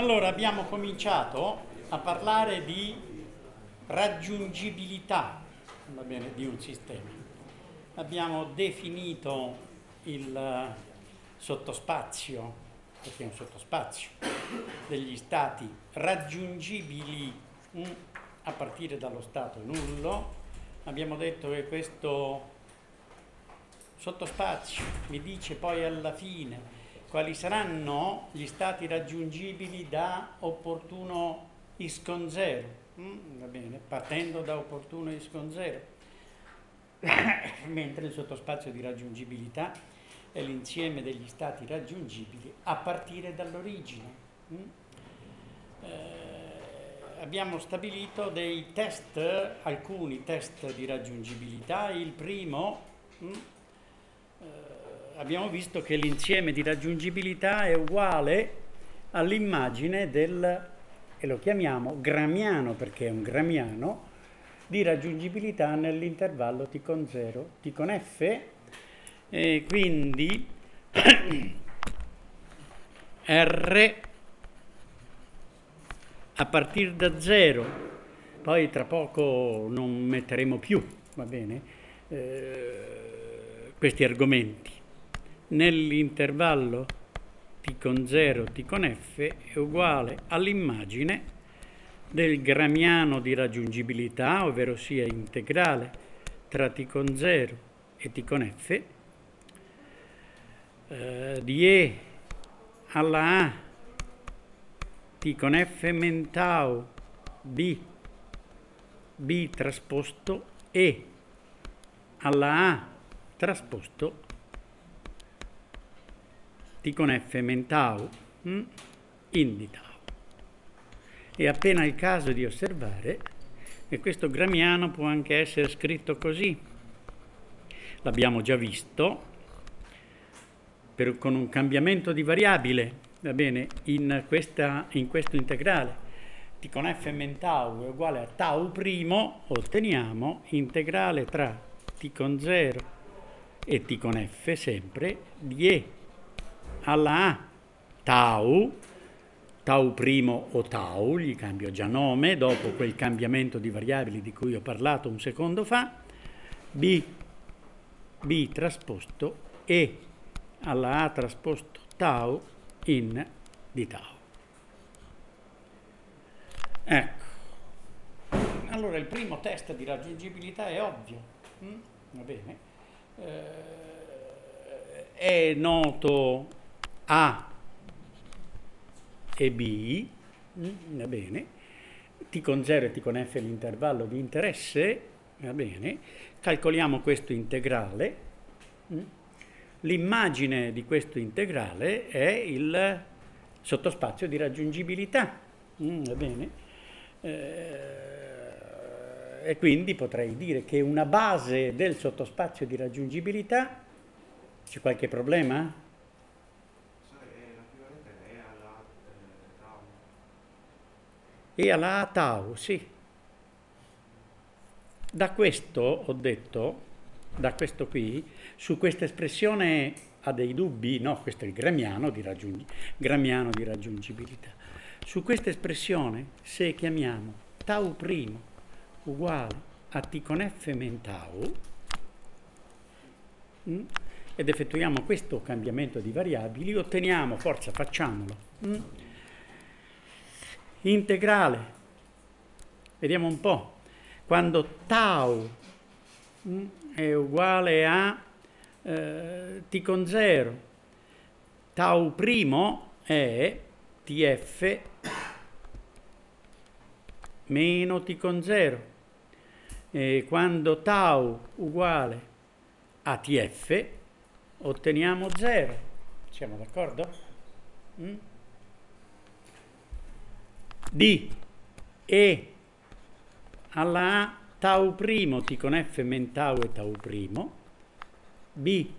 Allora abbiamo cominciato a parlare di raggiungibilità bene, di un sistema. Abbiamo definito il sottospazio, perché è un sottospazio, degli stati raggiungibili mm, a partire dallo stato nullo. Abbiamo detto che questo sottospazio mi dice poi alla fine quali saranno gli stati raggiungibili da opportuno ISCON 0, mm, va bene, partendo da opportuno ISCON 0, mentre il sottospazio di raggiungibilità è l'insieme degli stati raggiungibili a partire dall'origine. Mm. Eh, abbiamo stabilito dei test, alcuni test di raggiungibilità, il primo mm, abbiamo visto che l'insieme di raggiungibilità è uguale all'immagine del, e lo chiamiamo gramiano perché è un gramiano, di raggiungibilità nell'intervallo t con 0, t con f, e quindi R a partire da 0, poi tra poco non metteremo più, va bene, eh, questi argomenti nell'intervallo t con 0, t con f è uguale all'immagine del gramiano di raggiungibilità, ovvero sia integrale tra t con 0 e t con f, eh, di e alla a t con f men tau b, b trasposto e alla a trasposto T con F mentau mm, in di tau. È appena il caso di osservare che questo gramiano può anche essere scritto così. L'abbiamo già visto per, con un cambiamento di variabile, va bene, in, questa, in questo integrale. T con F mentau è uguale a tau primo, otteniamo integrale tra T con 0 e T con F sempre di E alla A tau, tau primo o tau, gli cambio già nome dopo quel cambiamento di variabili di cui ho parlato un secondo fa, B, B trasposto E alla A trasposto tau in di tau. Ecco, allora il primo test di raggiungibilità è ovvio, mm? va bene, eh, è noto a e B, mm, va bene, T con 0 e T con F è l'intervallo di interesse, va bene, calcoliamo questo integrale, mm. l'immagine di questo integrale è il sottospazio di raggiungibilità, mm, va bene, eh, e quindi potrei dire che una base del sottospazio di raggiungibilità, c'è qualche problema? E alla tau, sì. Da questo ho detto, da questo qui, su questa espressione ha dei dubbi, no, questo è il gramiano di, raggiungi, gramiano di raggiungibilità. Su questa espressione, se chiamiamo tau primo uguale a t con f men tau, mm, ed effettuiamo questo cambiamento di variabili, otteniamo, forza facciamolo, mm, integrale. Vediamo un po'. Quando tau mm, è uguale a eh, t con 0, tau primo è tf meno t con 0. E quando tau uguale a tf otteniamo 0. Siamo d'accordo? Mm? Di E. Alla A tau primo T con F men tau e tau primo, B,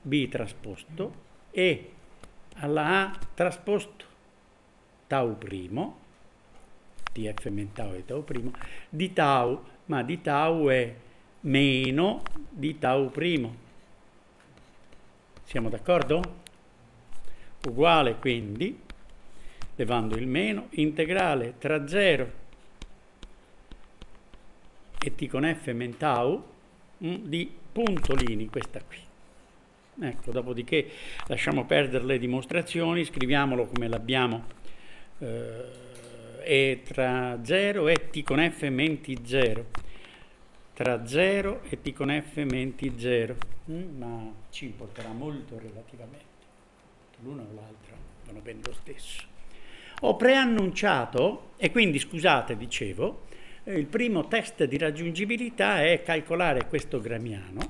B trasposto, E. Alla A trasposto tau primo, TF men tau e tau primo, di tau, ma di tau è meno di tau primo. Siamo d'accordo? Uguale quindi levando il meno, integrale tra 0 e t con f mentau mm, di puntolini, questa qui. Ecco, dopodiché lasciamo perdere le dimostrazioni, scriviamolo come l'abbiamo, eh, e tra 0 e t con f menti 0, tra 0 e t con f menti 0, mm, ma ci importerà molto relativamente, l'uno o l'altro vanno bene lo stesso. Ho preannunciato, e quindi scusate, dicevo, il primo test di raggiungibilità è calcolare questo gramiano,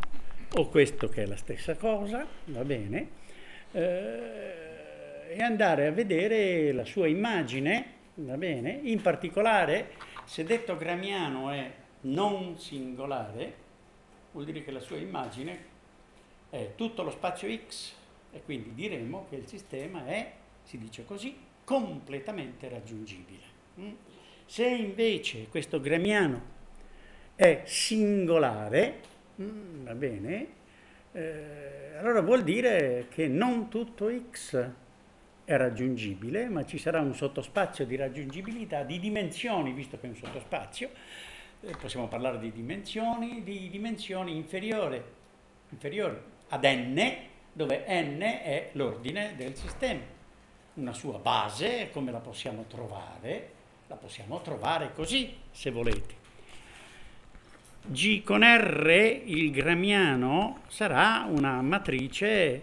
o questo che è la stessa cosa, va bene, eh, e andare a vedere la sua immagine, va bene, in particolare se detto gramiano è non singolare, vuol dire che la sua immagine è tutto lo spazio X e quindi diremo che il sistema è, si dice così, completamente raggiungibile. Mm? Se invece questo gramiano è singolare, mm, va bene, eh, allora vuol dire che non tutto X è raggiungibile, ma ci sarà un sottospazio di raggiungibilità di dimensioni, visto che è un sottospazio, eh, possiamo parlare di dimensioni, di dimensioni inferiori, inferiori ad n, dove n è l'ordine del sistema. Una sua base, come la possiamo trovare? la possiamo trovare così, se volete. G con R, il gramiano, sarà una matrice,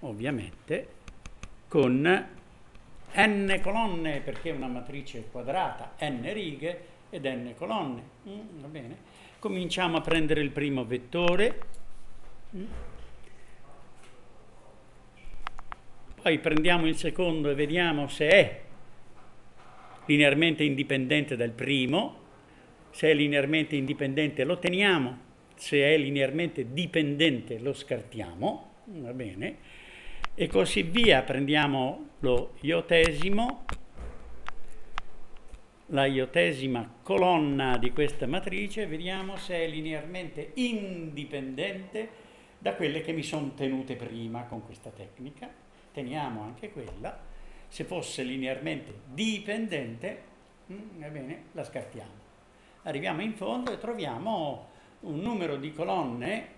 ovviamente, con n colonne, perché è una matrice quadrata, n righe ed n colonne. Mm? Cominciamo a prendere il primo vettore. Mm. Poi prendiamo il secondo e vediamo se è linearmente indipendente dal primo, se è linearmente indipendente lo teniamo, se è linearmente dipendente lo scartiamo, va bene, e così via. Prendiamo lo iotesimo, la iotesima colonna di questa matrice vediamo se è linearmente indipendente da quelle che mi sono tenute prima con questa tecnica. Teniamo anche quella se fosse linearmente dipendente, mm, va bene, la scartiamo. Arriviamo in fondo e troviamo un numero di colonne,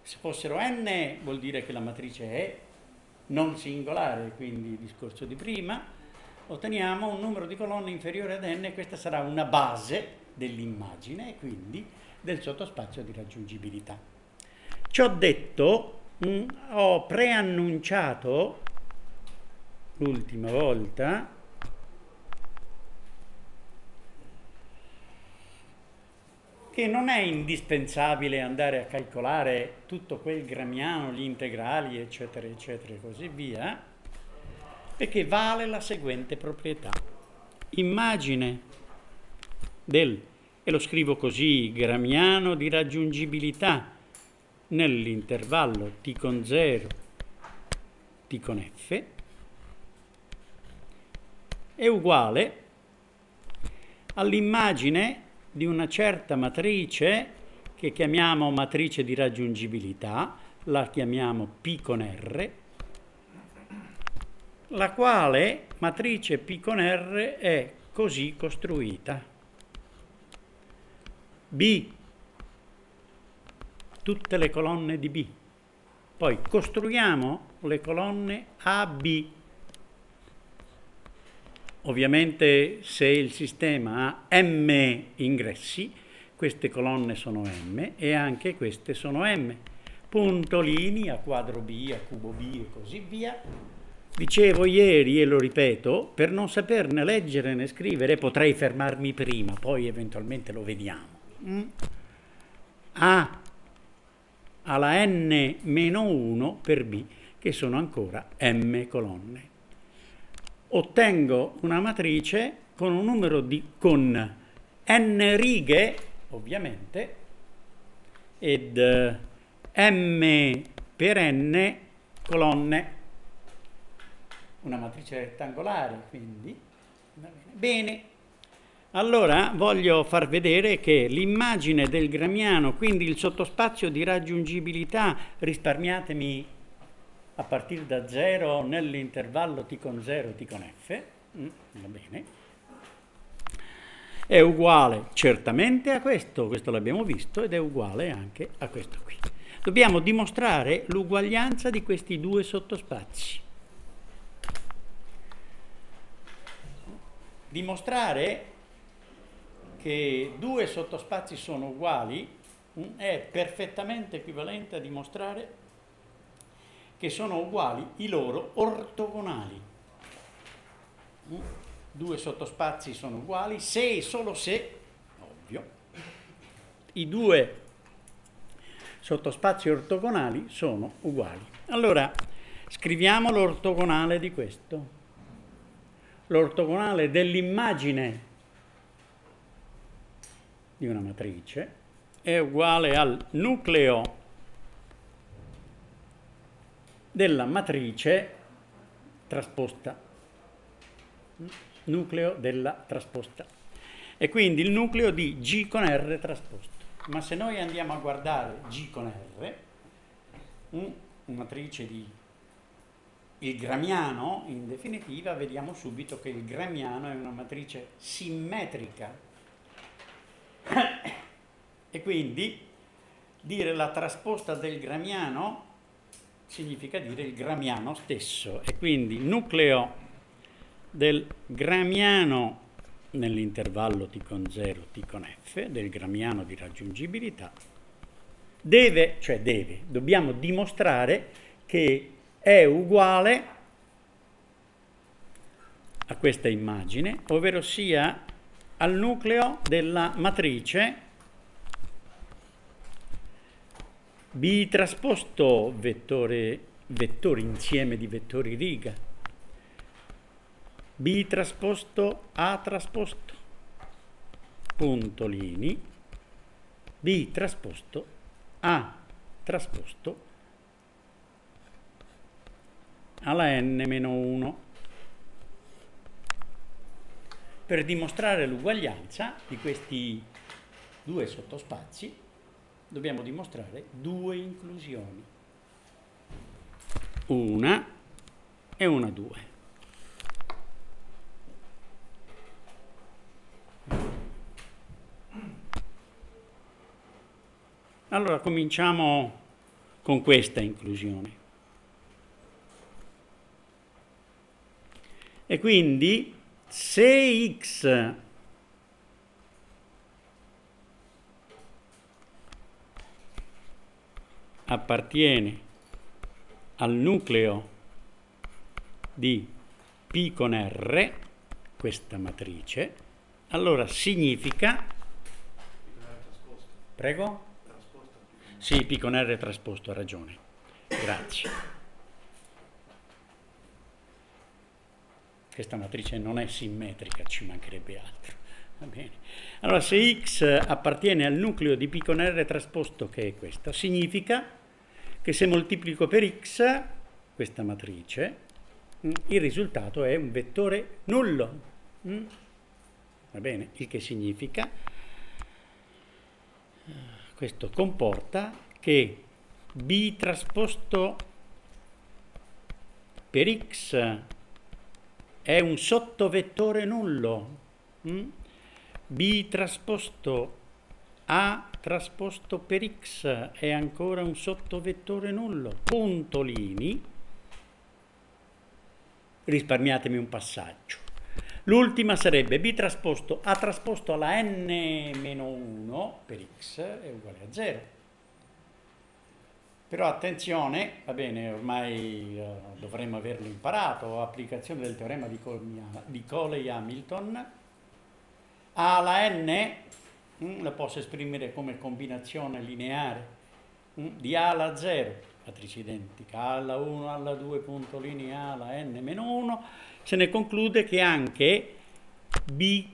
se fossero n vuol dire che la matrice è non singolare, quindi il discorso di prima, otteniamo un numero di colonne inferiore ad n, questa sarà una base dell'immagine e quindi del sottospazio di raggiungibilità. Ciò detto, mm, ho preannunciato l'ultima volta che non è indispensabile andare a calcolare tutto quel gramiano, gli integrali, eccetera, eccetera, e così via, che vale la seguente proprietà. Immagine del, e lo scrivo così, gramiano di raggiungibilità nell'intervallo t con 0, t con f, è uguale all'immagine di una certa matrice che chiamiamo matrice di raggiungibilità, la chiamiamo P con R, la quale matrice P con R è così costruita. B, tutte le colonne di B. Poi costruiamo le colonne AB Ovviamente se il sistema ha m ingressi, queste colonne sono m e anche queste sono m. Puntolini a quadro B, a cubo B e così via. Dicevo ieri e lo ripeto, per non saperne leggere né scrivere potrei fermarmi prima, poi eventualmente lo vediamo. Mm? A alla n meno 1 per B, che sono ancora m colonne ottengo una matrice con un numero di con n righe, ovviamente, ed m per n colonne. Una matrice rettangolare, quindi. Bene. Allora voglio far vedere che l'immagine del gramiano, quindi il sottospazio di raggiungibilità, risparmiatemi a partire da 0 nell'intervallo t con 0 t con f, mm, va bene, è uguale certamente a questo, questo l'abbiamo visto, ed è uguale anche a questo qui. Dobbiamo dimostrare l'uguaglianza di questi due sottospazi. Dimostrare che due sottospazi sono uguali è perfettamente equivalente a dimostrare che sono uguali i loro ortogonali. Mm, due sottospazi sono uguali se e solo se, ovvio, i due sottospazi ortogonali sono uguali. Allora, scriviamo l'ortogonale di questo. L'ortogonale dell'immagine di una matrice è uguale al nucleo della matrice trasposta. Nucleo della trasposta. E quindi il nucleo di G con R trasposto. Ma se noi andiamo a guardare G con R, una matrice di il gramiano, in definitiva, vediamo subito che il gramiano è una matrice simmetrica e quindi dire la trasposta del gramiano significa dire il gramiano stesso. E quindi nucleo del gramiano nell'intervallo t con 0, t con f, del gramiano di raggiungibilità, deve, cioè deve, dobbiamo dimostrare che è uguale a questa immagine, ovvero sia al nucleo della matrice B trasposto vettore, vettore insieme di vettori riga, B trasposto A trasposto, puntolini, B trasposto A trasposto alla n-1 per dimostrare l'uguaglianza di questi due sottospazi dobbiamo dimostrare due inclusioni. Una e una due. Allora cominciamo con questa inclusione. E quindi se x appartiene al nucleo di P con R, questa matrice, allora significa... Prego? Sì, P con R è trasposto, ha ragione. Grazie. Questa matrice non è simmetrica, ci mancherebbe altro. Allora, se x appartiene al nucleo di P con R trasposto, che è questa, significa che se moltiplico per x questa matrice, mm, il risultato è un vettore nullo. Mm? Va bene? Il che significa, questo comporta che B trasposto per x è un sottovettore nullo. Mm? B trasposto A trasposto per X è ancora un sottovettore nullo. Puntolini. Risparmiatemi un passaggio. L'ultima sarebbe B trasposto A trasposto alla n-1 per X è uguale a 0. Però attenzione, va bene, ormai uh, dovremmo averlo imparato, applicazione del teorema di, di Coley-Hamilton. A alla n mm, la posso esprimere come combinazione lineare mm, di A alla 0, matrice identica, A alla 1, A alla 2, punto linea A alla n meno 1, se ne conclude che anche B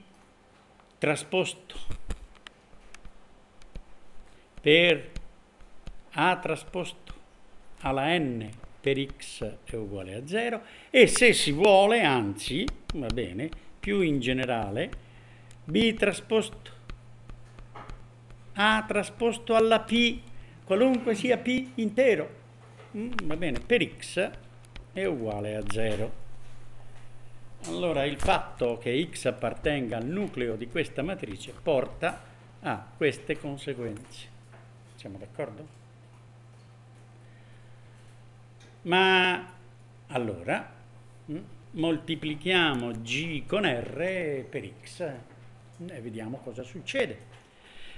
trasposto per a trasposto alla n per x è uguale a 0 e se si vuole, anzi, va bene, più in generale, b trasposto a trasposto alla p, qualunque sia p intero, mm, va bene, per x è uguale a 0. Allora il fatto che x appartenga al nucleo di questa matrice porta a queste conseguenze. Siamo d'accordo? Ma allora mm, moltiplichiamo g con r per x e vediamo cosa succede.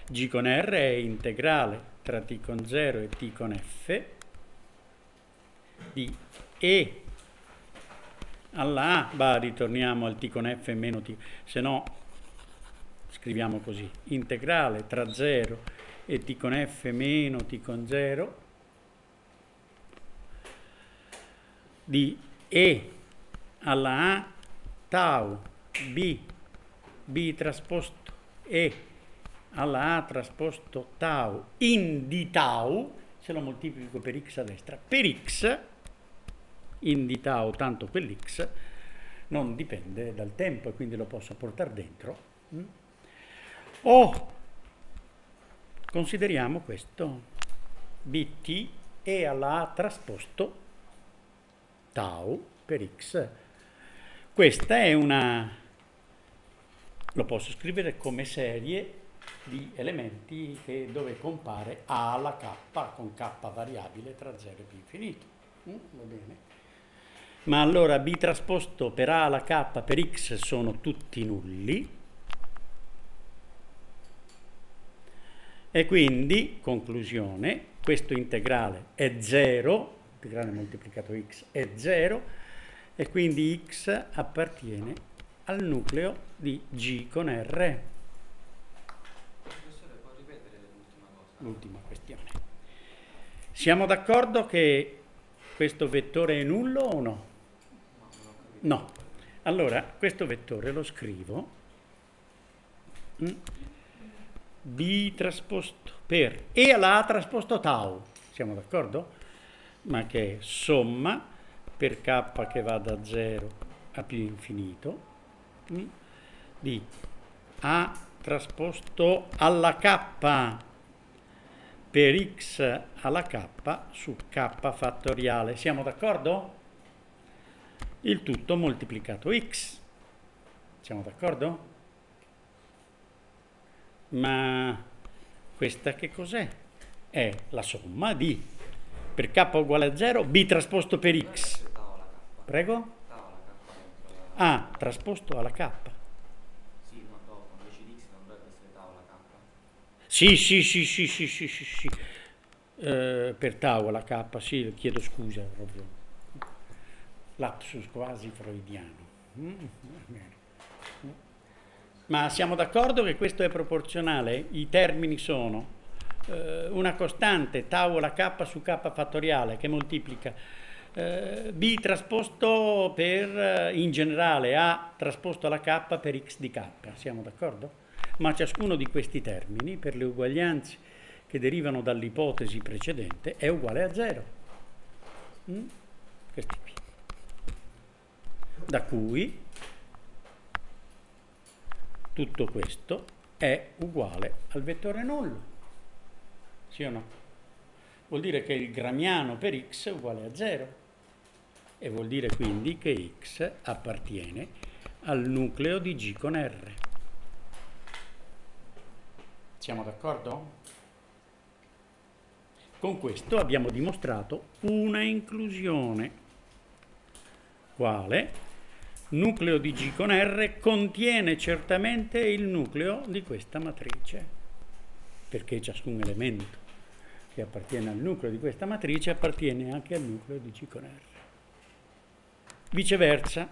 g con r è integrale tra t con 0 e t con f di e alla A, bah, ritorniamo al t con f meno t, se no scriviamo così, integrale tra 0 e t con f meno t con 0 di E alla A tau B, B trasposto E alla A trasposto tau in di tau, se lo moltiplico per x a destra, per x in di tau, tanto quell'x non dipende dal tempo e quindi lo posso portare dentro. Mm? O consideriamo questo bt e alla a trasposto tau per x. Questa è una, lo posso scrivere come serie di elementi che, dove compare a alla k con k variabile tra 0 e più infinito. Mm? Va bene? ma allora b trasposto per a alla k per x sono tutti nulli e quindi, conclusione, questo integrale è 0, integrale moltiplicato x è 0 e quindi x appartiene al nucleo di g con r. L'ultima questione. Siamo d'accordo che questo vettore è nullo o no? No. Allora, questo vettore lo scrivo mm, B trasposto per E alla A trasposto tau. Siamo d'accordo? Ma che è somma per K che va da 0 a più infinito di A trasposto alla K per x alla k su k fattoriale. Siamo d'accordo? il tutto moltiplicato x. Siamo d'accordo? Ma questa che cos'è? È la somma di per k uguale a 0 b trasposto per x. Prego? A trasposto alla k. Sì, sì, sì, sì, sì, sì, sì, sì. Eh, per tau alla k, sì, chiedo scusa proprio lapsus quasi freudiano. Mm, Ma siamo d'accordo che questo è proporzionale? I termini sono eh, una costante tau k su k fattoriale che moltiplica eh, b trasposto per, eh, in generale, a trasposto alla k per x di k. Siamo d'accordo? Ma ciascuno di questi termini, per le uguaglianze che derivano dall'ipotesi precedente, è uguale a zero. Mm? Questi qui da cui tutto questo è uguale al vettore nullo. Sì o no? Vuol dire che il gramiano per x è uguale a 0 e vuol dire quindi che x appartiene al nucleo di g con r. Siamo d'accordo? Con questo abbiamo dimostrato una inclusione. Quale? nucleo di G con R contiene certamente il nucleo di questa matrice, perché ciascun elemento che appartiene al nucleo di questa matrice appartiene anche al nucleo di G con R. Viceversa,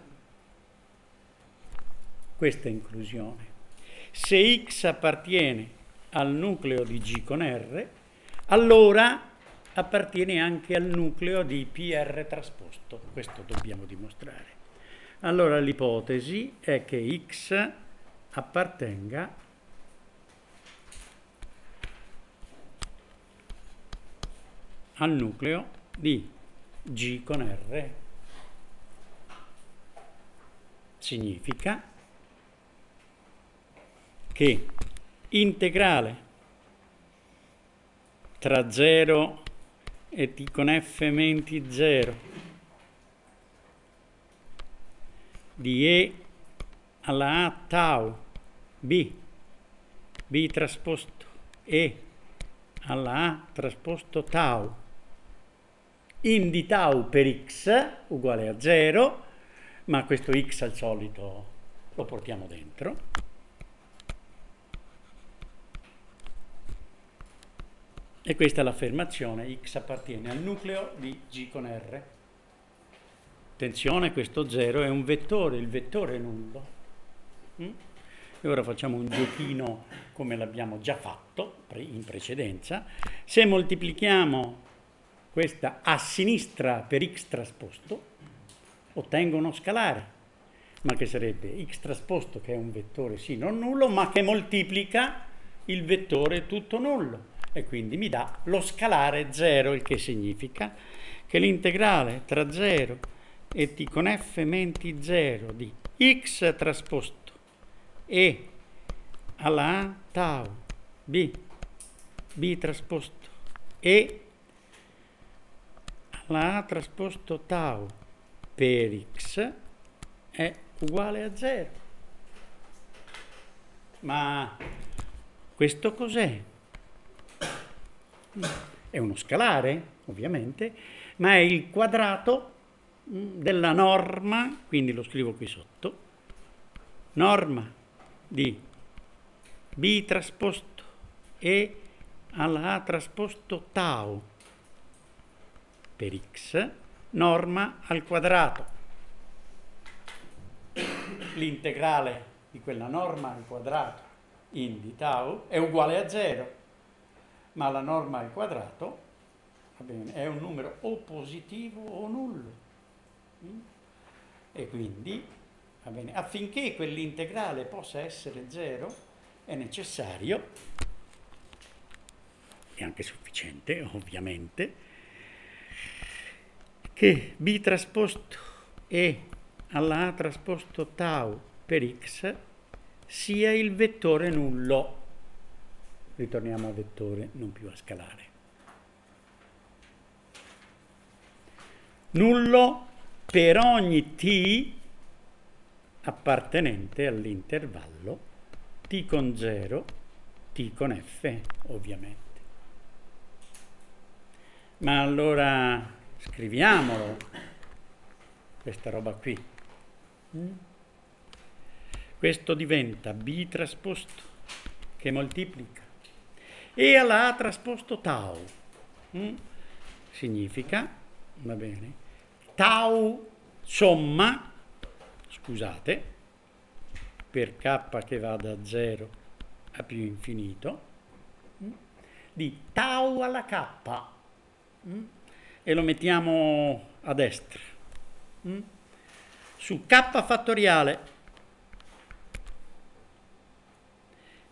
questa inclusione. Se X appartiene al nucleo di G con R, allora appartiene anche al nucleo di PR trasposto. Questo dobbiamo dimostrare. Allora l'ipotesi è che x appartenga al nucleo di G con R. Significa che integrale tra 0 e t con f menti 0 di E alla A tau B, B trasposto E alla A trasposto tau in di tau per x uguale a 0, ma questo x al solito lo portiamo dentro. E questa è l'affermazione, x appartiene al nucleo di G con R. Attenzione, questo 0 è un vettore, il vettore è nullo. Mm? E ora facciamo un giochino come l'abbiamo già fatto in precedenza. Se moltiplichiamo questa a sinistra per x trasposto, ottengo uno scalare, ma che sarebbe? X trasposto che è un vettore sì non nullo, ma che moltiplica il vettore tutto nullo. E quindi mi dà lo scalare 0, il che significa che l'integrale tra 0 e t con f menti 0 di x trasposto e alla A tau B, B trasposto e alla A trasposto tau per x è uguale a 0. Ma questo cos'è? È uno scalare, ovviamente, ma è il quadrato mm, della norma, quindi lo scrivo qui sotto, norma di B trasposto E alla A trasposto tau per x, norma al quadrato. L'integrale di quella norma al quadrato in di tau è uguale a 0, ma la norma al quadrato bene, è un numero o positivo o nullo. E quindi bene? Affinché quell'integrale possa essere zero è necessario, e anche sufficiente ovviamente, che b trasposto e alla a trasposto tau per x sia il vettore nullo. Ritorniamo a vettore, non più a scalare. Nullo per ogni t appartenente all'intervallo t con 0, t con f ovviamente. Ma allora scriviamolo, questa roba qui. Mm? Questo diventa b trasposto che moltiplica e alla a trasposto tau. Mm? Significa, va bene, tau somma scusate, per k che va da 0 a più infinito, mm, di tau alla k e lo mettiamo a destra mm, su k fattoriale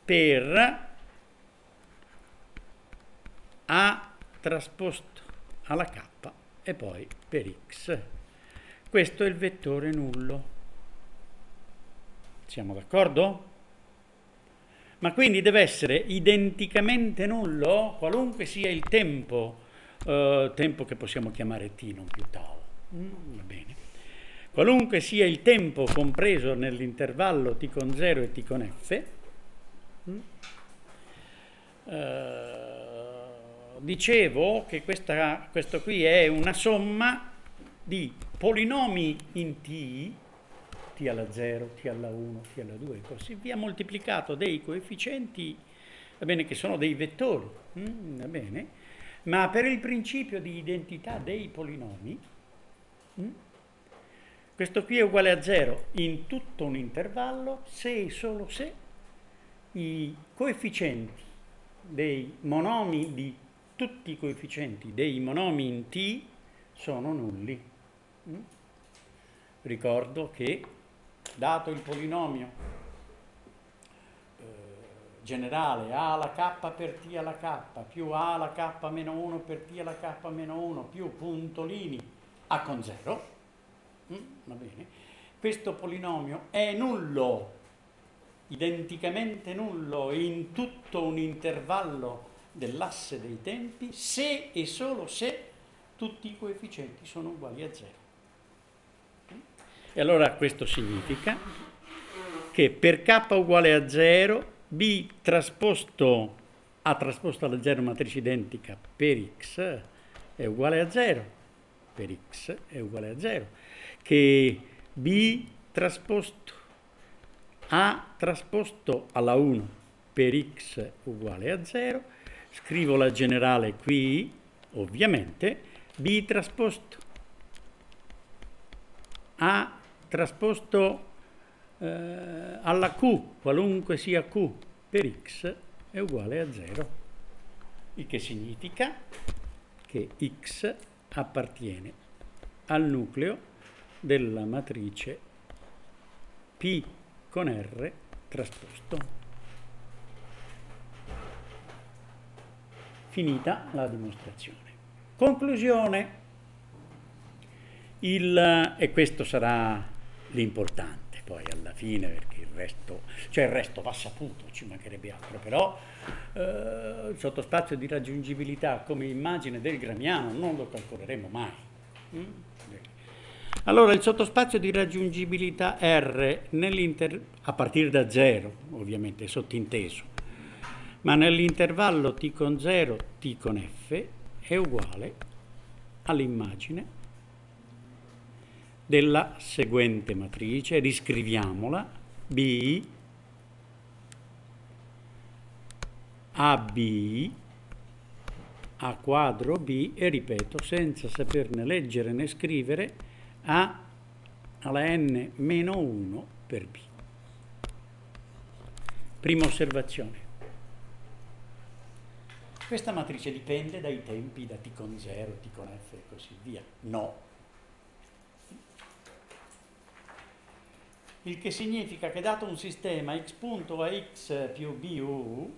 per a trasposto alla k e poi per x. Questo è il vettore nullo. Siamo d'accordo? Ma quindi deve essere identicamente nullo qualunque sia il tempo, eh, tempo che possiamo chiamare t, non più tau. Mm, va bene. Qualunque sia il tempo compreso nell'intervallo t con 0 e t con f, mm, eh, dicevo che questa, questo qui è una somma di polinomi in t t alla 0, t alla 1, t alla 2 e così via, moltiplicato dei coefficienti, va bene, che sono dei vettori, mm, va bene, ma per il principio di identità dei polinomi, mm, questo qui è uguale a 0 in tutto un intervallo se e solo se i coefficienti dei monomi di tutti i coefficienti dei monomi in t sono nulli. Mm? Ricordo che dato il polinomio generale a alla k per t alla k più a alla k meno 1 per t alla k meno 1 più puntolini a con 0, mm, va bene, questo polinomio è nullo, identicamente nullo in tutto un intervallo dell'asse dei tempi se e solo se tutti i coefficienti sono uguali a 0. E allora questo significa che per k uguale a 0, b trasposto a trasposto alla 0 matrice identica per x è uguale a 0, per x è uguale a 0, che b trasposto a trasposto alla 1 per x uguale a 0, scrivo la generale qui, ovviamente, b trasposto a trasposto eh, alla q, qualunque sia q, per x è uguale a 0, il che significa che x appartiene al nucleo della matrice P con R trasposto. Finita la dimostrazione. Conclusione. Il, e questo sarà l'importante poi alla fine perché il resto, cioè il resto va saputo, ci mancherebbe altro, però eh, il sottospazio di raggiungibilità come immagine del gramiano non lo calcoleremo mai. Mm? Allora il sottospazio di raggiungibilità R a partire da 0, ovviamente sottinteso, ma nell'intervallo t con 0, t con f è uguale all'immagine della seguente matrice, riscriviamola, B AB A quadro B e ripeto senza saperne leggere né scrivere A alla n meno 1 per B. Prima osservazione. Questa matrice dipende dai tempi da t con 0, t con f e così via. No, il che significa che dato un sistema x punto a x più bu,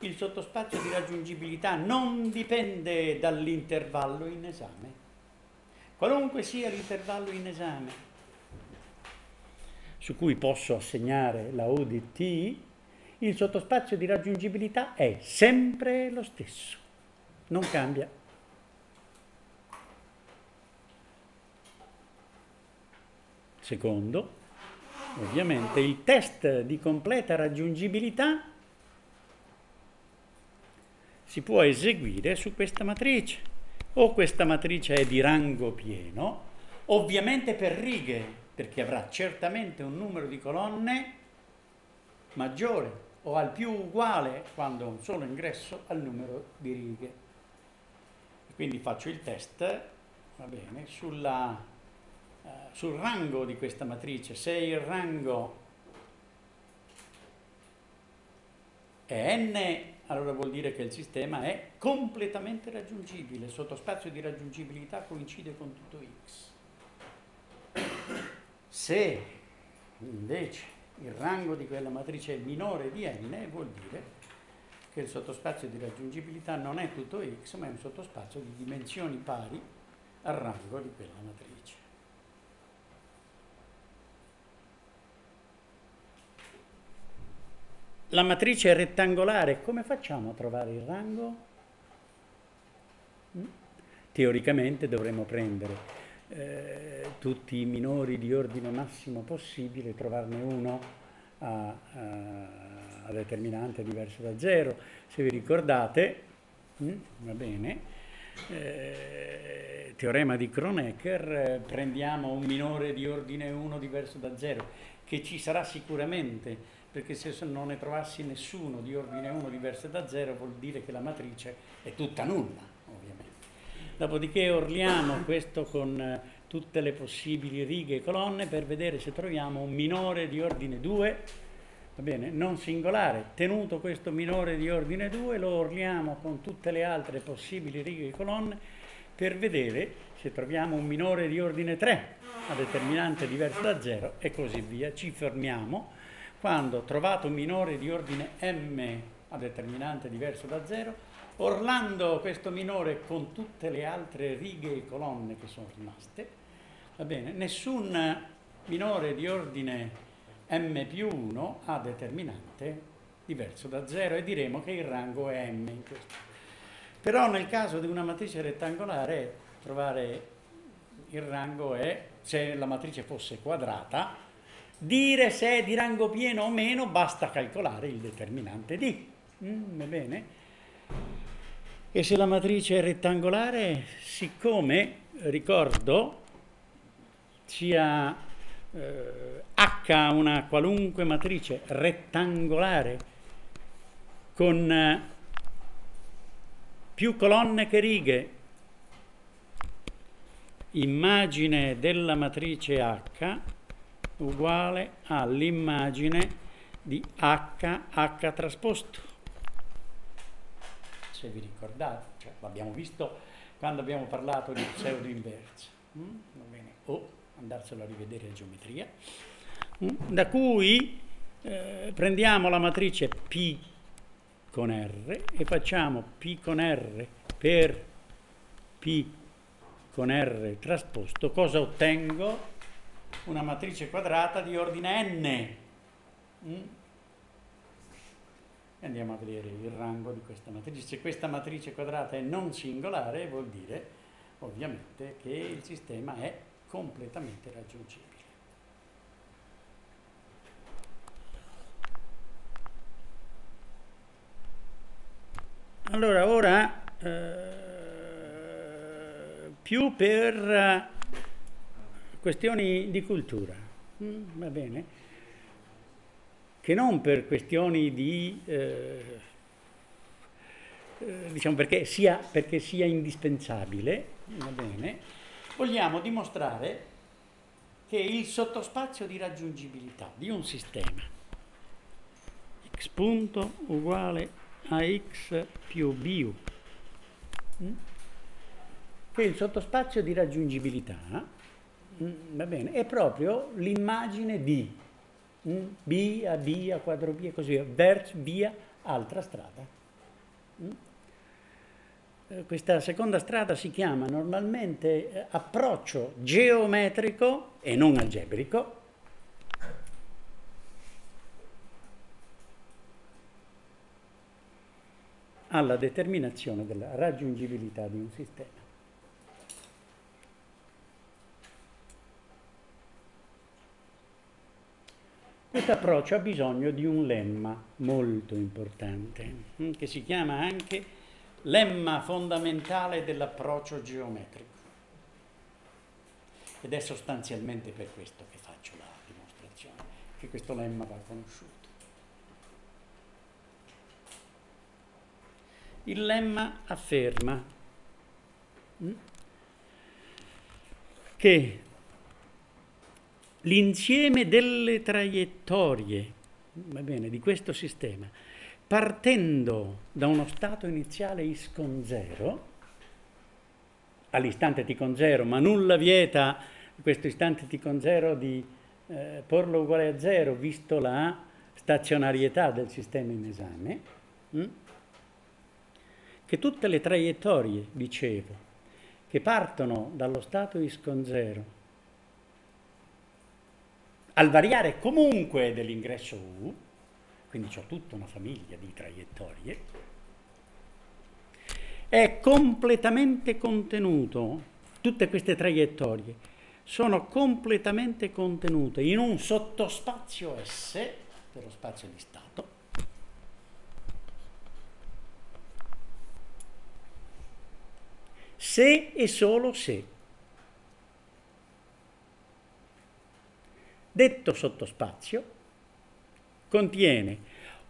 il sottospazio di raggiungibilità non dipende dall'intervallo in esame. Qualunque sia l'intervallo in esame, su cui posso assegnare la U di t, il sottospazio di raggiungibilità è sempre lo stesso, non cambia. Secondo, ovviamente il test di completa raggiungibilità si può eseguire su questa matrice. O questa matrice è di rango pieno, ovviamente per righe, perché avrà certamente un numero di colonne maggiore o al più uguale quando ho un solo ingresso al numero di righe. Quindi faccio il test, va bene, sulla sul rango di questa matrice, se il rango è n, allora vuol dire che il sistema è completamente raggiungibile, il sottospazio di raggiungibilità coincide con tutto x. Se invece il rango di quella matrice è minore di n, vuol dire che il sottospazio di raggiungibilità non è tutto x, ma è un sottospazio di dimensioni pari al rango di quella matrice. La matrice è rettangolare, come facciamo a trovare il rango? Mm? Teoricamente dovremmo prendere eh, tutti i minori di ordine massimo possibile, trovarne uno a, a, a determinante diverso da zero. Se vi ricordate, mh, mm, va bene, eh, teorema di Kronecker, eh, prendiamo un minore di ordine 1 diverso da 0, che ci sarà sicuramente perché se non ne trovassi nessuno di ordine 1 diverso da 0 vuol dire che la matrice è tutta nulla, ovviamente. Dopodiché orliamo questo con eh, tutte le possibili righe e colonne per vedere se troviamo un minore di ordine 2, va bene, non singolare. Tenuto questo minore di ordine 2 lo orliamo con tutte le altre possibili righe e colonne per vedere se troviamo un minore di ordine 3 a determinante diverso da 0 e così via. Ci fermiamo quando trovato un minore di ordine m a determinante diverso da 0, orlando questo minore con tutte le altre righe e colonne che sono rimaste, va bene, nessun minore di ordine m più 1 ha determinante diverso da 0 e diremo che il rango è m. Però nel caso di una matrice rettangolare trovare il rango è, se la matrice fosse quadrata, dire se è di rango pieno o meno basta calcolare il determinante D. Mm, bene? E se la matrice è rettangolare, siccome, ricordo, sia eh, H una qualunque matrice rettangolare con eh, più colonne che righe, immagine della matrice H uguale all'immagine di H, H trasposto. Se vi ricordate, cioè, l'abbiamo visto quando abbiamo parlato di pseudo inverso. Mm? O andarselo a rivedere in geometria. Mm? Da cui eh, prendiamo la matrice P con R e facciamo P con R per P con R trasposto. Cosa ottengo? Una matrice quadrata di ordine n. Mm? Andiamo a vedere il rango di questa matrice. Se questa matrice quadrata è non singolare, vuol dire ovviamente che il sistema è completamente raggiungibile. Allora, ora eh, più per questioni di cultura, mm, va bene, che non per questioni di, eh, eh, diciamo perché sia, perché sia indispensabile, va bene, vogliamo dimostrare che il sottospazio di raggiungibilità di un sistema x punto uguale a x più bu mm, che il sottospazio di raggiungibilità va bene, è proprio l'immagine di mm, B a B a quadro B e così via, verso via altra strada. Eh, questa seconda strada si chiama normalmente eh, approccio geometrico e non algebrico alla determinazione della raggiungibilità di un sistema. Questo approccio ha bisogno di un lemma molto importante, mm, che si chiama anche lemma fondamentale dell'approccio geometrico. Ed è sostanzialmente per questo che faccio la dimostrazione, che questo lemma va conosciuto. Il lemma afferma mm, che l'insieme delle traiettorie bene, di questo sistema partendo da uno stato iniziale x con 0, all'istante t con 0, ma nulla vieta questo istante t con 0 di eh, porlo uguale a 0, visto la stazionarietà del sistema in esame, mh? Hm? che tutte le traiettorie, dicevo, che partono dallo stato x con 0 al variare comunque dell'ingresso u, quindi ho tutta una famiglia di traiettorie, è completamente contenuto, tutte queste traiettorie sono completamente contenute in un sottospazio S, per lo spazio di stato, se e solo se. Detto sottospazio contiene,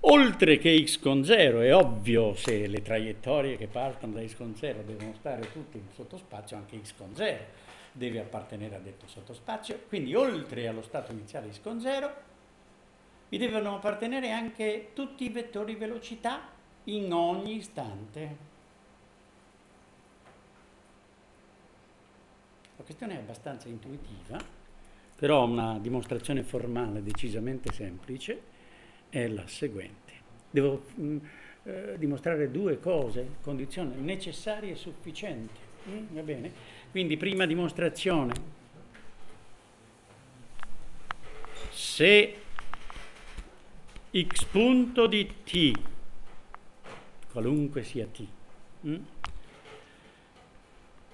oltre che x con 0, è ovvio se le traiettorie che partono da x con 0 devono stare tutte in sottospazio, anche x con 0 deve appartenere a detto sottospazio, quindi oltre allo stato iniziale x con 0 vi devono appartenere anche tutti i vettori velocità in ogni istante. La questione è abbastanza intuitiva, però una dimostrazione formale decisamente semplice è la seguente. Devo mh, mm, eh, dimostrare due cose, condizioni necessarie e sufficienti. Mm? Quindi prima dimostrazione. Se x punto di t, qualunque sia t, mm,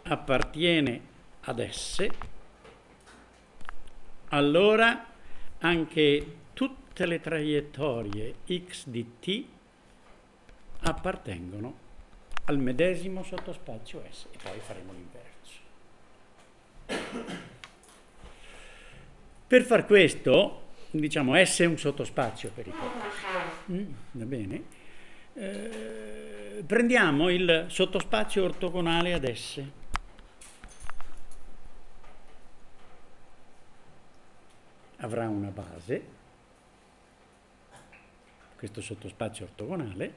appartiene ad S, allora anche tutte le traiettorie x di t appartengono al medesimo sottospazio S e poi faremo l'inverso. Per far questo, diciamo S è un sottospazio per ipotesi. Mm, va bene? Eh, prendiamo il sottospazio ortogonale ad S. Avrà una base, questo sottospazio ortogonale,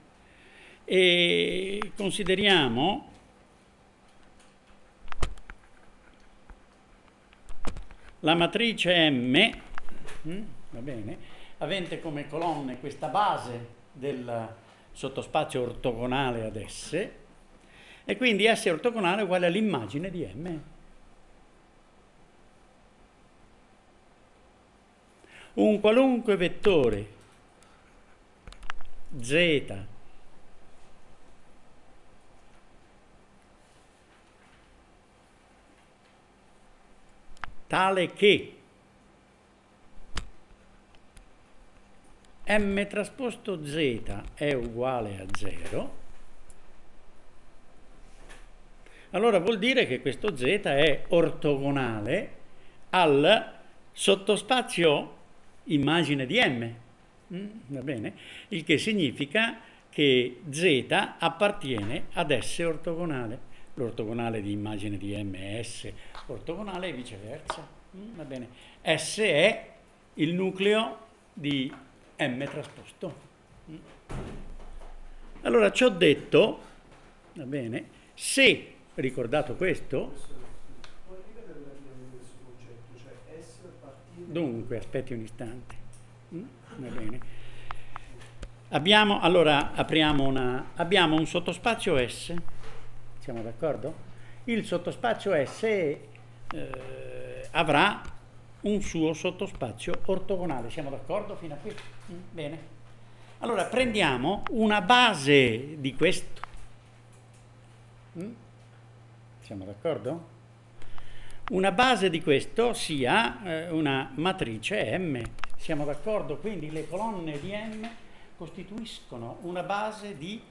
e consideriamo la matrice M, mm, va bene, avente come colonne questa base del sottospazio ortogonale ad S, e quindi S ortogonale è uguale all'immagine di M. Un qualunque vettore. Z. Tale che m trasposto z è uguale a 0, allora vuol dire che questo z è ortogonale al sottospazio immagine di m. Mm, va bene? Il che significa che z appartiene ad S ortogonale. L'ortogonale di immagine di m è S ortogonale e viceversa. Mm, va bene. S è il nucleo di M trasposto. Mm. Allora, ci ho detto, va bene, se, ricordato questo, dunque, aspetti un istante, mm, va bene. Abbiamo, allora, apriamo una, abbiamo un sottospazio S, siamo d'accordo? Il sottospazio S eh, avrà un suo sottospazio ortogonale. Siamo d'accordo fino a qui? Mm, bene. Allora prendiamo una base di questo. Mm? Siamo d'accordo? Una base di questo sia eh, una matrice M. Siamo d'accordo? Quindi le colonne di M costituiscono una base di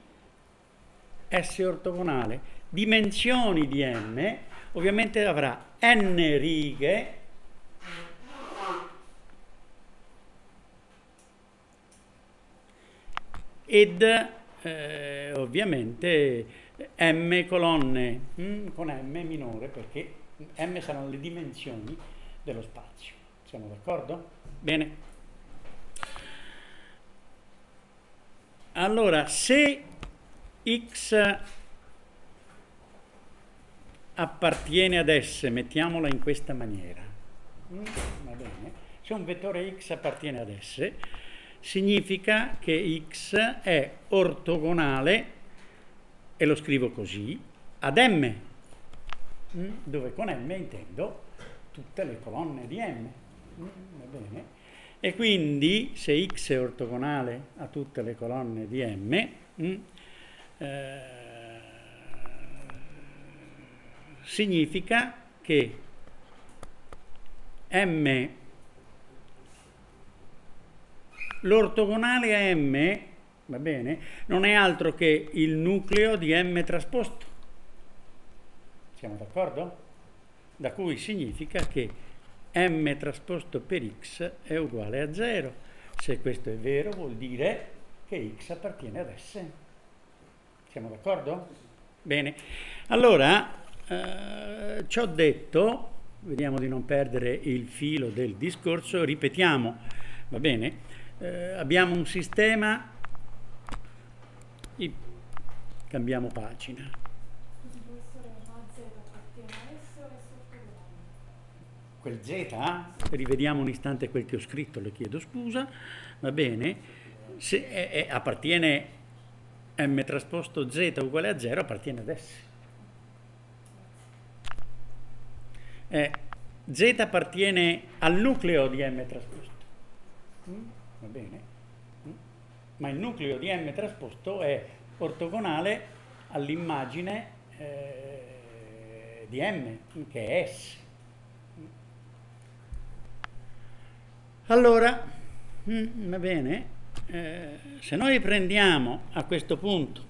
S ortogonale. Dimensioni di M ovviamente avrà n righe ed eh, ovviamente m colonne mm, con m minore perché m saranno le dimensioni dello spazio. Siamo d'accordo? Bene. Allora, se x appartiene ad S, mettiamola in questa maniera. Mm. Se un vettore x appartiene ad S, significa che x è ortogonale, e lo scrivo così, ad m, mm, dove con m intendo tutte le colonne di m. Mm, va bene? E quindi se x è ortogonale a tutte le colonne di m, eh, significa che m l'ortogonale a m va bene non è altro che il nucleo di m trasposto siamo d'accordo? da cui significa che m trasposto per x è uguale a 0 se questo è vero vuol dire che x appartiene ad S siamo d'accordo? bene allora eh, ci ho detto, vediamo di non perdere il filo del discorso, ripetiamo, va bene? Eh, abbiamo un sistema, cambiamo pagina. Quel Z, rivediamo un istante quel che ho scritto, le chiedo scusa, va bene? Se è, è, appartiene m trasposto z uguale a 0, appartiene ad S. Eh, Z appartiene al nucleo di M trasposto. Mm? Va bene? Mm? ma il nucleo di m trasposto è ortogonale all'immagine eh, di m, che è S. Allora, mm, va bene, eh, se noi prendiamo a questo punto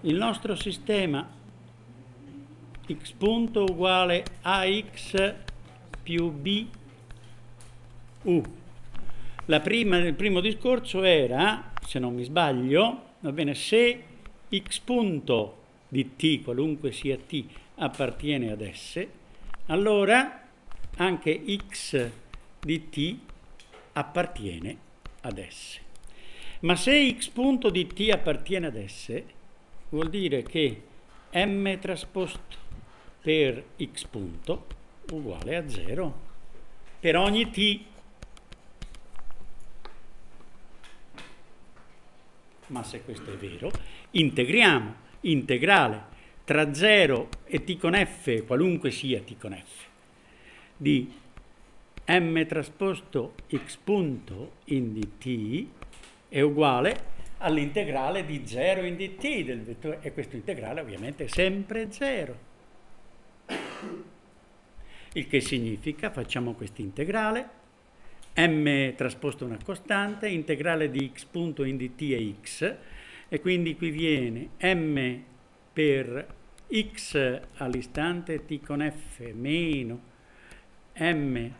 il nostro sistema x punto uguale ax più b u. Prima, il primo discorso era, se non mi sbaglio, va bene, se x punto di t, qualunque sia t, appartiene ad S, allora anche x di t appartiene ad S. Ma se x punto di t appartiene ad S, vuol dire che m trasposto per x punto uguale a 0 per ogni t. Ma se questo è vero, integriamo integrale tra 0 e t con f, qualunque sia t con f, di m trasposto x punto in dt è uguale all'integrale di 0 in dt del vettore e questo integrale ovviamente è sempre 0. Il che significa, facciamo questo integrale, m trasposto una costante, integrale di x punto in dt è x, e quindi qui viene m per x all'istante t con f meno m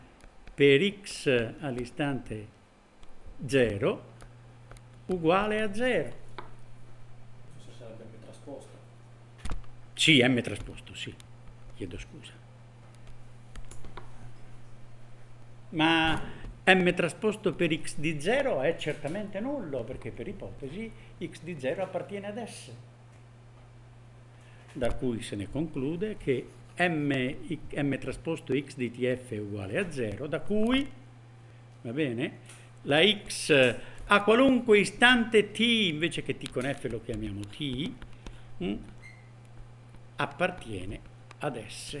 per x all'istante 0 uguale a 0. Questo sarebbe m trasposto. Sì, m trasposto, sì. Chiedo scusa. Ma m trasposto per x di 0 è certamente nullo, perché per ipotesi x di 0 appartiene ad S. Da cui se ne conclude che m, m trasposto x di tf è uguale a 0, da cui, va bene, la x a qualunque istante t, invece che t con f lo chiamiamo t, mh, mm, appartiene ad S.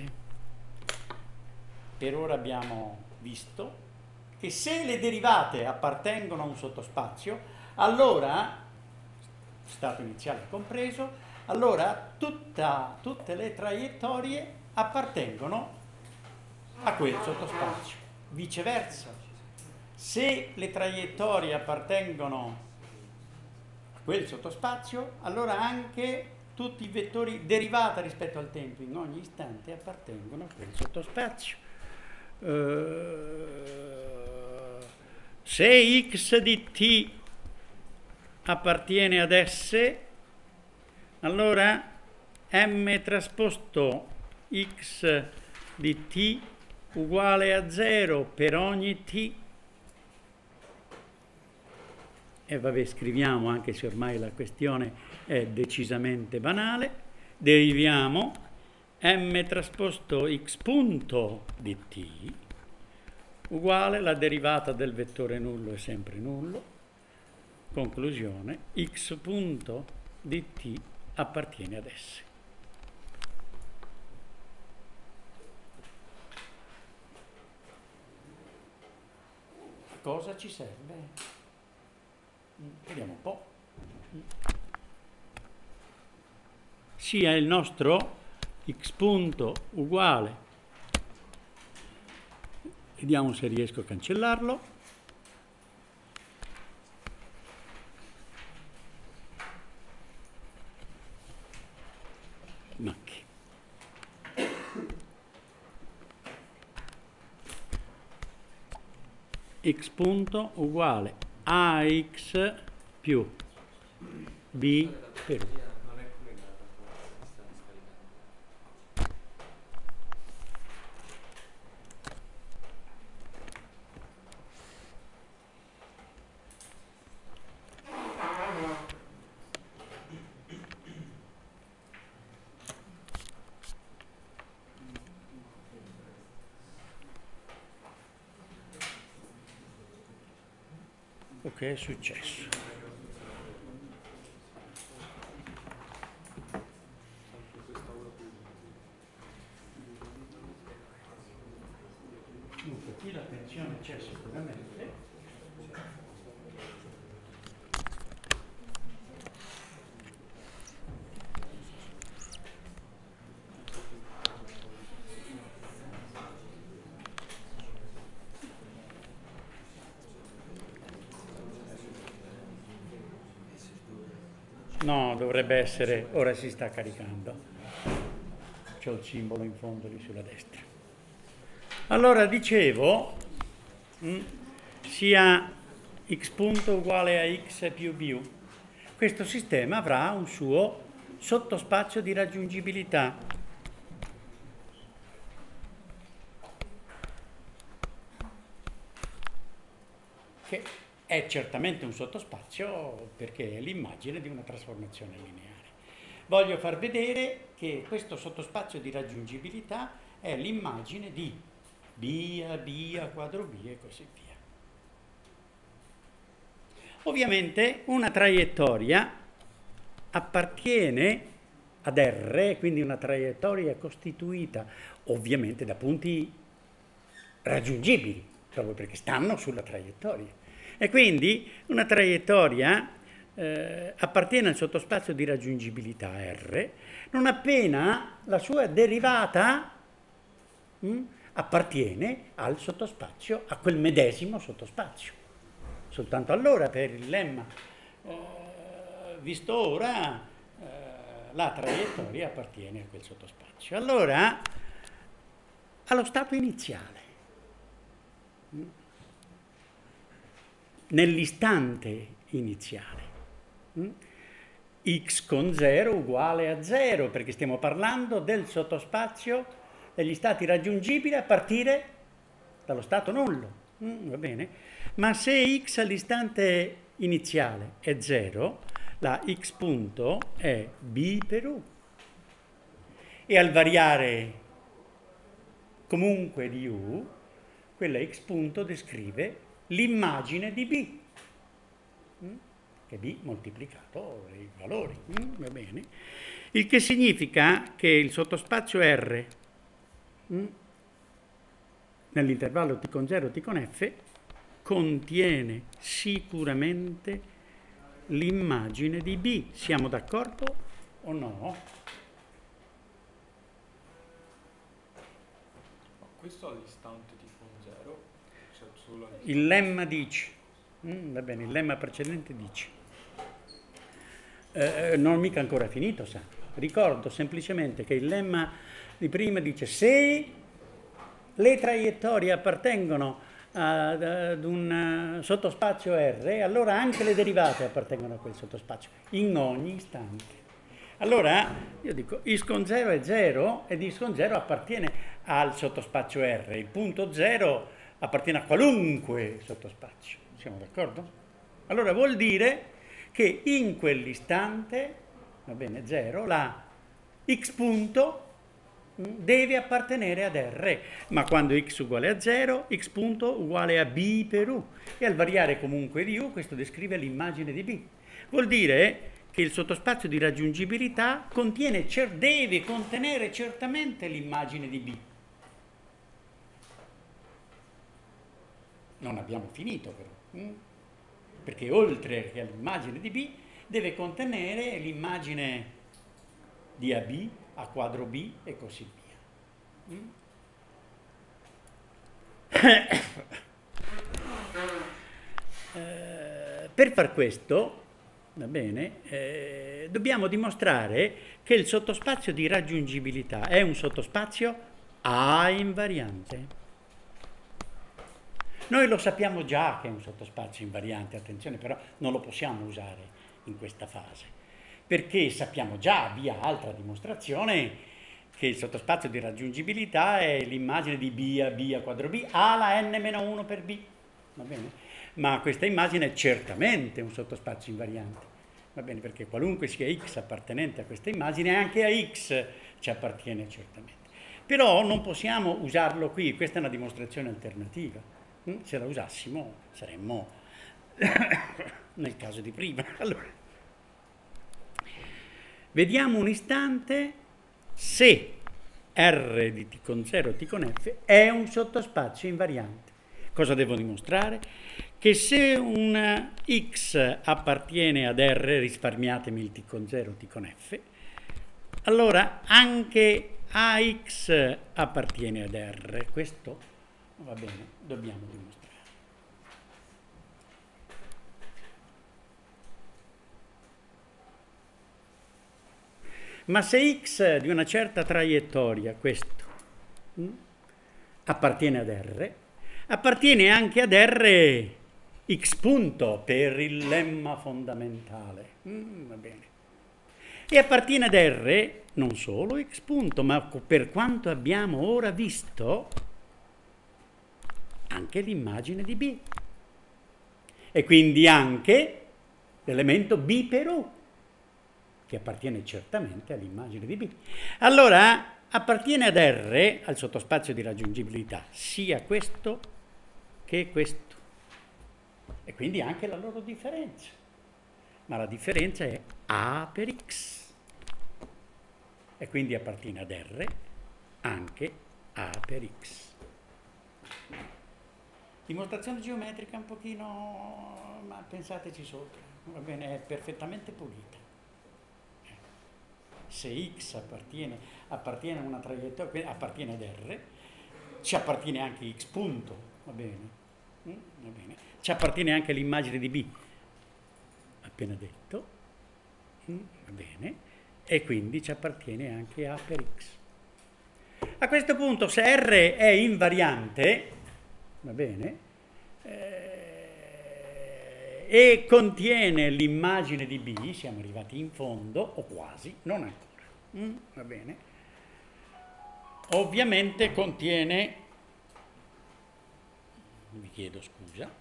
Per ora abbiamo visto che se le derivate appartengono a un sottospazio, allora, stato iniziale compreso, allora tutta, tutte le traiettorie appartengono a quel sottospazio. Viceversa, se le traiettorie appartengono a quel sottospazio, allora anche tutti i vettori derivata rispetto al tempo in ogni istante appartengono a quel sottospazio. Uh, se x di t appartiene ad S, allora m trasposto x di t uguale a 0 per ogni t. E vabbè scriviamo anche se ormai la questione è decisamente banale. Deriviamo m trasposto x punto di t uguale la derivata del vettore nullo è sempre nullo. Conclusione x punto di t appartiene ad S cosa ci serve? Vediamo un po'. Sia il nostro x punto uguale, vediamo se riesco a cancellarlo, x punto uguale ax più b per che è successo. Dunque, qui la tensione c'è sicuramente. No, dovrebbe essere, ora si sta caricando. C'è il simbolo in fondo lì sulla destra. Allora dicevo, mm, sia x punto uguale a x più b, questo sistema avrà un suo sottospazio di raggiungibilità. che è certamente un sottospazio perché è l'immagine di una trasformazione lineare. Voglio far vedere che questo sottospazio di raggiungibilità è l'immagine di B a B a quadro B e così via. Ovviamente una traiettoria appartiene ad R, quindi una traiettoria costituita ovviamente da punti raggiungibili, proprio perché stanno sulla traiettoria. E quindi una traiettoria eh, appartiene al sottospazio di raggiungibilità R, non appena la sua derivata mh, hm, appartiene al sottospazio, a quel medesimo sottospazio. Soltanto allora per il lemma eh, visto ora eh, la traiettoria appartiene a quel sottospazio. Allora, allo stato iniziale, nell'istante iniziale. Mm? x con 0 uguale a 0, perché stiamo parlando del sottospazio degli stati raggiungibili a partire dallo stato nullo. Mm, va bene? Ma se x all'istante iniziale è 0, la x punto è b per u. E al variare comunque di u, quella x punto descrive l'immagine di B, mm? che B moltiplicato i valori, mm? va bene? Il che significa che il sottospazio R mm? nell'intervallo t con 0 t con f contiene sicuramente l'immagine di B. Siamo d'accordo o no? Questo all'istante il lemma dice, mm, va bene, il lemma precedente dice, eh, eh, non ho mica ancora finito, sa. Ricordo semplicemente che il lemma di prima dice se le traiettorie appartengono ad, un sottospazio R, allora anche le derivate appartengono a quel sottospazio, in ogni istante. Allora io dico is con 0 è 0 ed is con 0 appartiene al sottospazio R, il punto 0 appartiene a qualunque sottospazio. Siamo d'accordo? Allora vuol dire che in quell'istante, va bene, 0, la x punto mm, deve appartenere ad R, ma quando x uguale a 0, x punto uguale a b per u, e al variare comunque di u, questo descrive l'immagine di b. Vuol dire che il sottospazio di raggiungibilità contiene, deve contenere certamente l'immagine di b. non abbiamo finito però, mm? perché oltre che all'immagine di B deve contenere l'immagine di AB a quadro B e così via. Mm? eh, per far questo, va bene, eh, dobbiamo dimostrare che il sottospazio di raggiungibilità è un sottospazio A invariante. Noi lo sappiamo già che è un sottospazio invariante, attenzione, però non lo possiamo usare in questa fase, perché sappiamo già, via altra dimostrazione, che il sottospazio di raggiungibilità è l'immagine di B a B a quadro B alla n-1 per B, va bene? Ma questa immagine è certamente un sottospazio invariante, va bene? Perché qualunque sia x appartenente a questa immagine, anche a x ci appartiene certamente. Però non possiamo usarlo qui, questa è una dimostrazione alternativa se la usassimo saremmo nel caso di prima. Allora, vediamo un istante se R di T con 0 T con F è un sottospazio invariante. Cosa devo dimostrare? Che se un X appartiene ad R, risparmiatemi il T con 0 T con F, allora anche AX appartiene ad R. Questo Va bene, dobbiamo dimostrare. Ma se x di una certa traiettoria, questo, mm, appartiene ad R, appartiene anche ad R x punto per il lemma fondamentale. Mm. E appartiene ad R non solo x punto, ma per quanto abbiamo ora visto, anche l'immagine di B. E quindi anche l'elemento B per U, che appartiene certamente all'immagine di B. Allora, appartiene ad R, al sottospazio di raggiungibilità, sia questo che questo. E quindi anche la loro differenza. Ma la differenza è A per X. E quindi appartiene ad R anche A per X. Dimostrazione geometrica un pochino, ma pensateci sopra, va bene, è perfettamente pulita. Se x appartiene, appartiene a una traiettoria, appartiene ad R, ci appartiene anche x punto, va bene? Mm? Va bene. Ci appartiene anche l'immagine di B, appena detto, mm? va bene? E quindi ci appartiene anche A per x. A questo punto, se R è invariante, va bene? Eh, e contiene l'immagine di B, siamo arrivati in fondo, o quasi, non ancora, mm, va bene? Ovviamente contiene, vi chiedo scusa,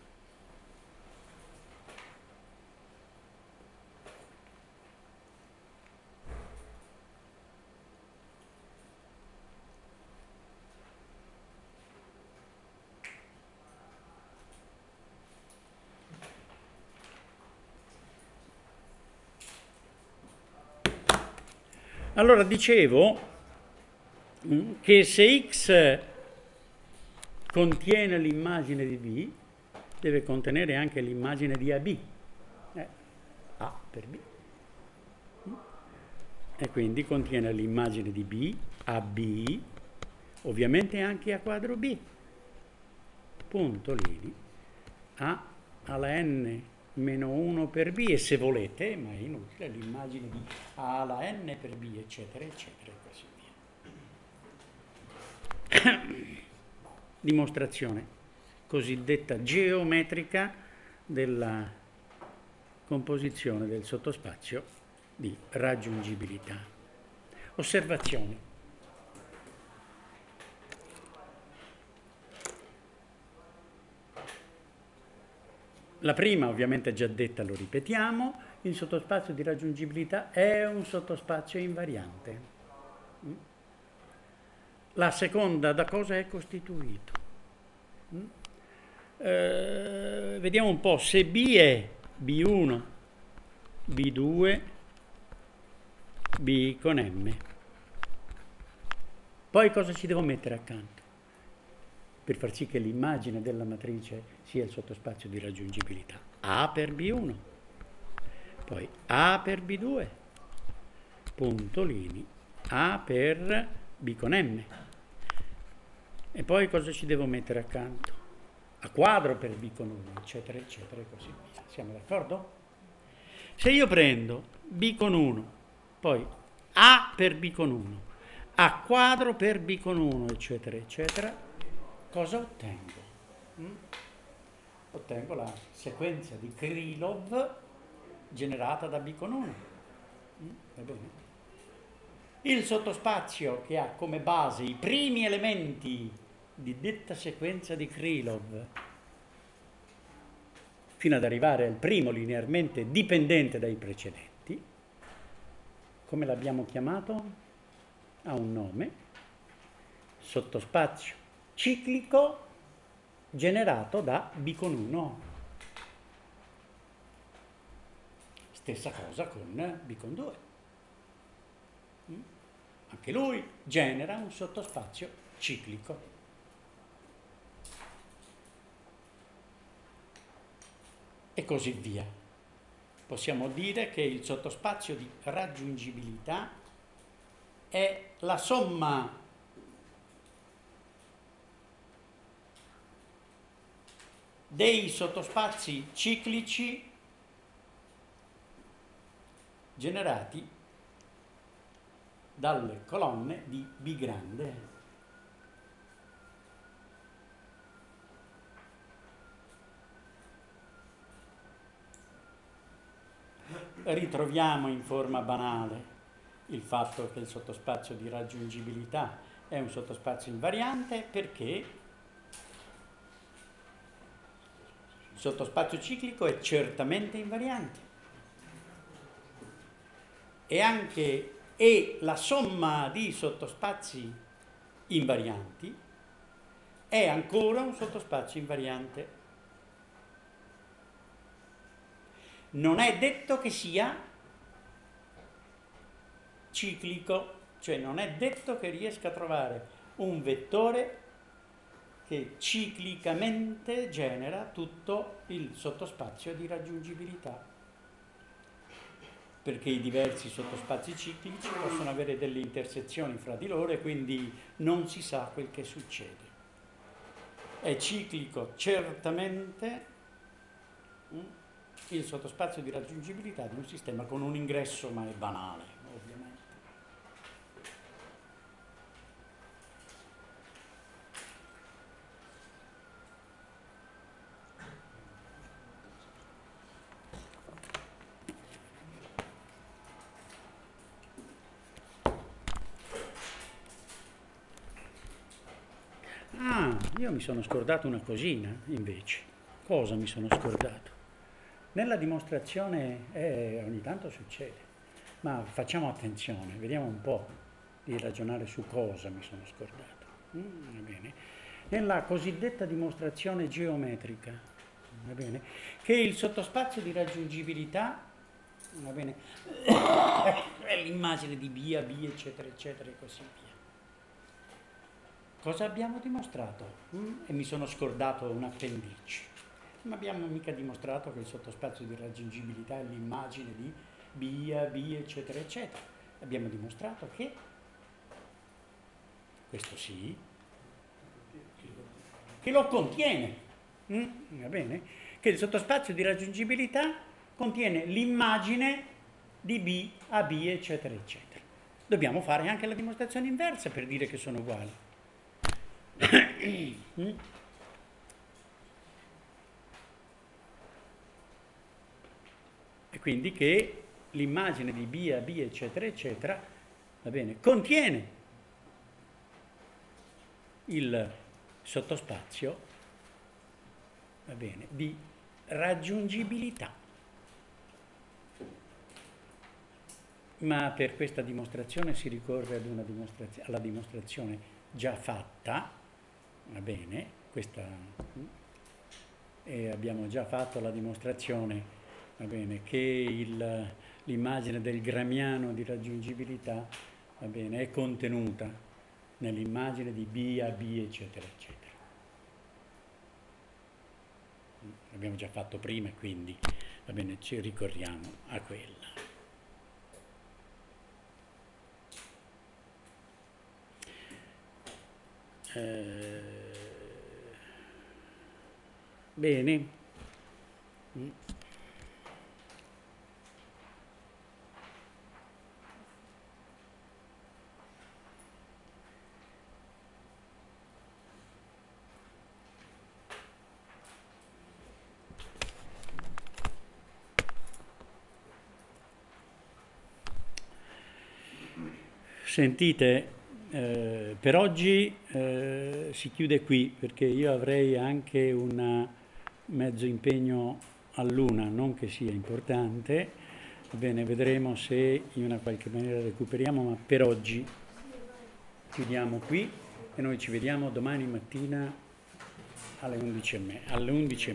Allora dicevo mm, che se x contiene l'immagine di B, deve contenere anche l'immagine di AB, eh, A per B. Mm. E quindi contiene l'immagine di B, AB, ovviamente anche A quadro B. Punto lì, A alla n meno 1 per b e se volete, ma è inutile, l'immagine di a alla n per b, eccetera, eccetera, e così via. Dimostrazione cosiddetta geometrica della composizione del sottospazio di raggiungibilità. Osservazioni. La prima, ovviamente già detta, lo ripetiamo, il sottospazio di raggiungibilità è un sottospazio invariante. Mm? La seconda, da cosa è costituito? Mm? Eh, vediamo un po', se B è B1, B2, B con M. Poi cosa ci devo mettere accanto? Per far sì che l'immagine della matrice sia il sottospazio di raggiungibilità. A per B1, poi A per B2, puntolini, A per B con M. E poi cosa ci devo mettere accanto? A quadro per B con 1, eccetera, eccetera, e così via. Siamo d'accordo? Se io prendo B con 1, poi A per B con 1, A quadro per B con 1, eccetera, eccetera, cosa ottengo? Mm? ottengo la sequenza di Krylov generata da B con 1. Mm, Il sottospazio che ha come base i primi elementi di detta sequenza di Krylov fino ad arrivare al primo linearmente dipendente dai precedenti, come l'abbiamo chiamato? Ha un nome, sottospazio ciclico generato da B con 1. Stessa cosa con B con 2. Mm? Anche lui genera un sottospazio ciclico. E così via. Possiamo dire che il sottospazio di raggiungibilità è la somma dei sottospazi ciclici generati dalle colonne di B grande. Ritroviamo in forma banale il fatto che il sottospazio di raggiungibilità è un sottospazio invariante perché il sottospazio ciclico è certamente invariante e anche e la somma di sottospazi invarianti è ancora un sottospazio invariante. Non è detto che sia ciclico, cioè non è detto che riesca a trovare un vettore che ciclicamente genera tutto il sottospazio di raggiungibilità perché i diversi sottospazi ciclici possono avere delle intersezioni fra di loro e quindi non si sa quel che succede. È ciclico certamente mm, il sottospazio di raggiungibilità di un sistema con un ingresso ma è banale, ovviamente. Io mi sono scordato una cosina invece. Cosa mi sono scordato? Nella dimostrazione eh, ogni tanto succede, ma facciamo attenzione, vediamo un po' di ragionare su cosa mi sono scordato. Mm, bene. Nella cosiddetta dimostrazione geometrica, bene, che il sottospazio di raggiungibilità è l'immagine di via, via, eccetera, eccetera e così via. Cosa abbiamo dimostrato? Mm? E mi sono scordato un appendice. Non abbiamo mica dimostrato che il sottospazio di raggiungibilità è l'immagine di B, A, B, eccetera, eccetera. Abbiamo dimostrato che, questo sì, che lo contiene. Mm? Va bene? Che il sottospazio di raggiungibilità contiene l'immagine di B, A, B, eccetera, eccetera. Dobbiamo fare anche la dimostrazione inversa per dire che sono uguali. E quindi che l'immagine di B a B eccetera eccetera va bene, contiene il sottospazio va bene, di raggiungibilità. Ma per questa dimostrazione si ricorre dimostrazio- alla dimostrazione già fatta, Va bene, questa, e abbiamo già fatto la dimostrazione bene, che l'immagine del gramiano di raggiungibilità bene, è contenuta nell'immagine di B a B, eccetera, eccetera. L'abbiamo già fatto prima, quindi va bene, ci ricorriamo a quella. Eh, Bene. Sentite, eh, per oggi eh, si chiude qui perché io avrei anche una mezzo impegno all'una, non che sia importante, bene, vedremo se in una qualche maniera recuperiamo, ma per oggi chiudiamo qui e noi ci vediamo domani mattina alle 11.30. Alle 11